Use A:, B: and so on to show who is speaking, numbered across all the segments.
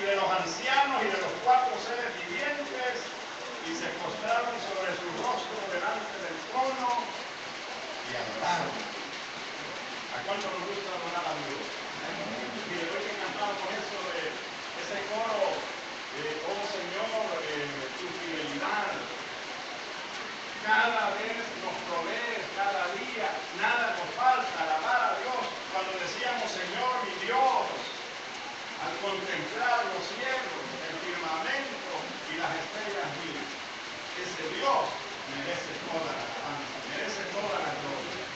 A: y de los ancianos y de los cuatro seres vivientes y se postraron sobre su rostro delante del trono y adoraron. ¿A cuánto nos gusta adorar a Dios? Y hoy que cantamos eso de ese coro, de, contemplar los cielos, el firmamento y las estrellas mías, ese Dios merece toda la alabanza, merece toda la gloria.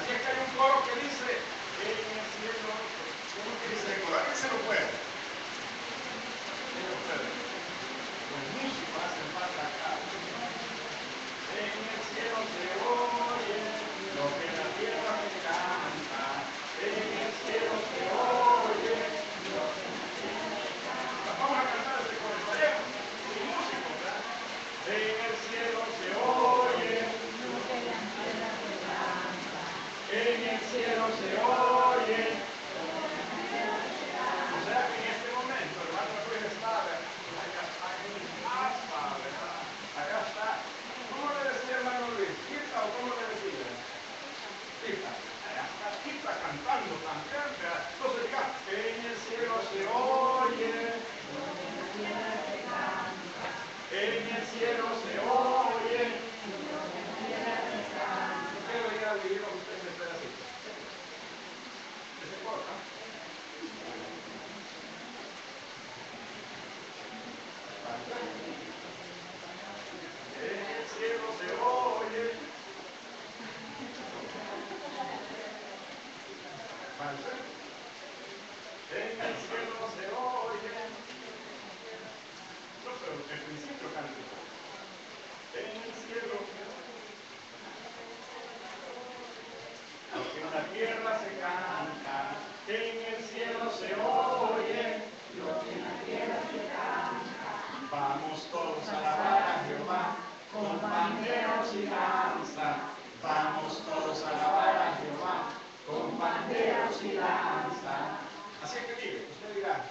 A: Así es que hay un coro que dice, en el cielo, ¿cómo que dice el coro? ¿Alguien se lo puede? ¿Quién lo puede? Los músicos hacen falta acá. En el cielo se oye lo que la tierra me canta. En el cielo se oye lo que la tierra me canta. Vamos a cantar ese coro. Vayamos, sin músico, ¿verdad? En el cielo se oye
B: Lo que la tierra te canta,
A: En el cielo se oye. O sea que en este momento, hermano Luis está, allá está en aspa, ¿verdad? Acá está. ¿Cómo le decía hermano Luis? ¿Quita o cómo le decía? Quita. Allá está Quita cantando también, ¿verdad? Entonces diga, en el cielo se oye. En el cielo se oye. Quiero ir a vivir con ustedes ese pedacito. Ese corta. En el cielo se oye. Falsa. En el cielo se oye. No, pero el principio canta. En el cielo. En la tierra se canta, en el cielo se oye. Lo que en la tierra se canta. Vamos todos a alabar a Jehová con panderos y danza. Vamos todos a alabar a Jehová con panderos y danza. Así es que mire, usted dirá,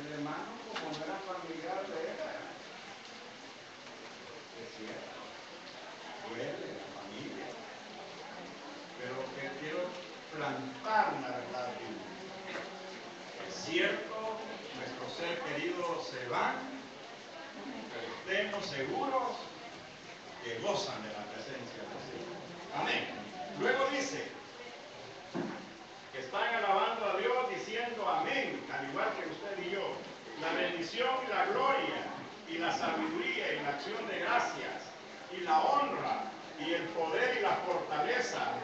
A: el hermano como no era familiar de él, cierto, duele la familia, pero que quiero plantar una verdad bíblica. Es cierto, nuestro ser querido se van, pero estemos seguros que gozan de la presencia del Señor. Amén. Luego dice que están alabando a Dios diciendo amén, al igual que usted y yo. La bendición y la gloria y la sabiduría y la acción de gracias y la honra y el poder y la fortaleza